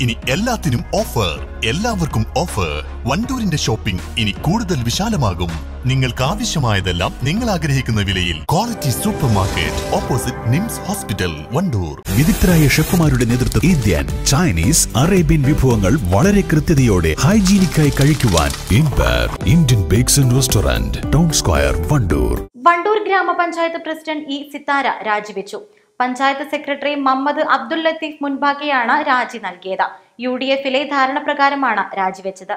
ഇനി എല്ലാത്തിനും ഓഫർ എല്ലാവർക്കും ഓഫർ വണ്ടൂരിന്റെ ഷോപ്പിംഗ് ഇനി കൂടുതൽ വിശാലമാകും. നിങ്ങൾക്ക് ആവശ്യമായതെല്ലാം നിങ്ങൾ ആഗ്രഹിക്കുന്ന വിലയിൽ. Quality supermarket opposite NIMS hospital Wandoor. വിദഗ്ധരായ ഷെഫുമാരുടെ നേതൃത്വത്തിൽ ഇന്ത്യൻ ചൈനീസ് അറേബ്യൻ വിഭവങ്ങൾ വളരെ കൃത്യതയോടെ ഹൈജീനിക്കായി കഴിക്കുവാൻ Indian bakes and restaurant town square Wandoor. Wandoor ഗ്രാമപഞ്ചായത്ത് പ്രസിഡന്റ് ഇ സിത്താര രാജിവെച്ചു. പഞ്ചായത്ത് സെക്രട്ടറി മമ്മദ് അബ്ദുൽ ലത്തീഫ് മുൻപാകെയാണ് രാജി നൽകിയത്. യു ഡി എഫിലെ ധാരണപ്രകാരമാണ് രാജിവെച്ചത്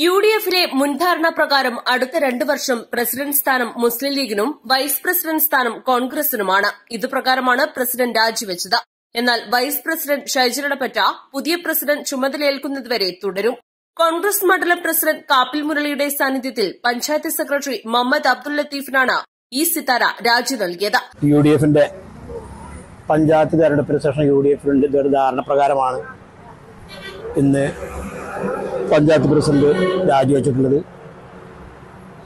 യു ഡി എഫിലെ മുൻധാരണ പ്രകാരം അടുത്ത രണ്ടു വർഷം പ്രസിഡന്റ് സ്ഥാനം മുസ്ലിം ലീഗിനും വൈസ് പ്രസിഡന്റ് സ്ഥാനം കോൺഗ്രസിനുമാണ്. ഇതുപ്രകാരമാണ് പ്രസിഡന്റ് രാജിവെച്ചത് എന്നാൽ വൈസ് പ്രസിഡന്റ് ഷൈജലടപ്പറ്റ പുതിയ പ്രസിഡന്റ് ചുമതലയേൽക്കുന്നതുവരെ തുടരും. കോൺഗ്രസ് മണ്ഡലം പ്രസിഡന്റ് കാപ്പിൽ മുരളിയുടെ സാന്നിധ്യത്തിൽ പഞ്ചായത്ത് സെക്രട്ടറി മുഹമ്മദ് അബ്ദുൽ ലത്തീഫിനാണ് ഇ സിത്താര രാജി നൽകിയത്. യു ഡി എഫിന്റെ പഞ്ചായത്ത് തെരഞ്ഞെടുപ്പിന് ശേഷം യു ഡി എഫിന്റെ ഒരു ധാരണ പ്രകാരമാണ് ഇന്ന് പഞ്ചായത്ത് പ്രസിഡന്റ് രാജിവെച്ചിട്ടുള്ളത്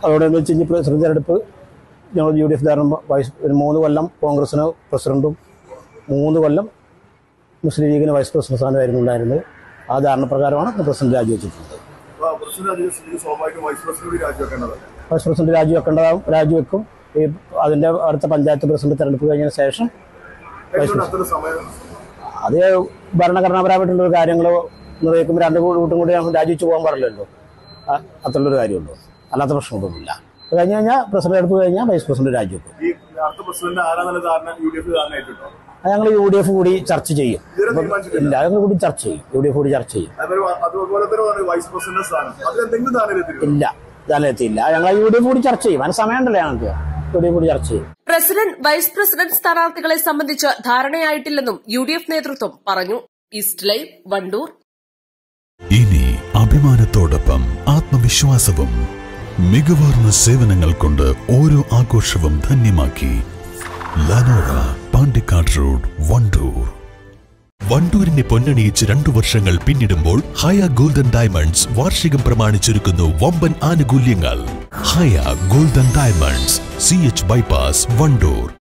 അതോടനുബന്ധിച്ച് ഇനി പ്രസിഡന്റ് തെരഞ്ഞെടുപ്പ് ഞങ്ങൾ യു ഡി എഫ് ധാരണ വൈസ് ഒരു മൂന്ന് കൊല്ലം കോൺഗ്രസിന് പ്രസിഡന്റും മൂന്ന് കൊല്ലം മുസ്ലിം ലീഗിന് വൈസ് പ്രസിഡന്റ് സ്ഥാനമായിരുന്നു ഉണ്ടായിരുന്നത്. ആ ധാരണ പ്രകാരമാണ് പ്രസിഡന്റ് രാജിവെച്ചിട്ടുള്ളത് വൈസ് പ്രസിഡന്റ് രാജിവെക്കേണ്ടതാകും വൈസ് പ്രസിഡന്റ് രാജിവെക്കേണ്ടതാവും രാജിവെക്കും ഈ അതിന്റെ അടുത്ത പഞ്ചായത്ത് പ്രസിഡന്റ് തെരഞ്ഞെടുപ്പ് കഴിഞ്ഞതിന് ശേഷം അത് ഭരണഘടനാപരമായിട്ടുള്ള ഒരു കാര്യങ്ങൾ നിർവഹിക്കുമ്പോൾ രണ്ട് കൂട്ടും കൂടി ഞങ്ങൾ രാജിവെച്ച് പോകാൻ പാടില്ലല്ലോ. അത്രയുള്ളൊരു കാര്യമുള്ളൂ. അല്ലാത്ത പ്രശ്നങ്ങളൊന്നുമില്ല. അത് കഴിഞ്ഞ് കഴിഞ്ഞാൽ പ്രസിഡന്റ് എടുത്തു കഴിഞ്ഞാൽ വൈസ് പ്രസിഡന്റ് രാജിവെക്കും. ധാരണ ധാരണ ഞങ്ങൾ യു ഡി എഫ് കൂടി ചർച്ച ചെയ്യും. ഇല്ല ഞങ്ങൾ കൂടി ചർച്ച ചെയ്യും. യു ഡി എഫ് കൂടി ചർച്ച ചെയ്യും. ധാരണ ഇല്ല ഞാനെത്തിയില്ല ഞങ്ങൾ യു ഡി എഫ് കൂടി ചർച്ച ചെയ്യും. അതിന് സമയമുണ്ടല്ലോ ഞങ്ങൾക്ക്. യു ഡി കൂടി ചർച്ച ചെയ്യും. പ്രസിഡന്റ് വൈസ് പ്രസിഡന്റ് സ്ഥാനാർത്ഥികളെ സംബന്ധിച്ച് ധാരണയായിട്ടില്ലെന്നും യു ഡി എഫ് നേതൃത്വം പറഞ്ഞു. East live Wandoor. ഇനി അഭിമാനത്തോടൊപ്പം ആത്മവിശ്വാസവും മികവാർന്ന സേവനങ്ങൾ കൊണ്ട് ഓരോ ആഘോഷവും ധന്യമാക്കി. ലനോറ പാണ്ടിക്കാട്. വണ്ടൂരിനെ പൊന്നണിയിച്ച് രണ്ടു വർഷങ്ങൾ പിന്നിടുമ്പോൾ ഹയ ഗോൾഡൻ ഡയമണ്ട്സ് വാർഷികം പ്രമാണിച്ചൊരുക്കുന്നു വമ്പൻ ആനുകൂല്യങ്ങൾ. Haya golden diamonds. C H bypass Wandoor.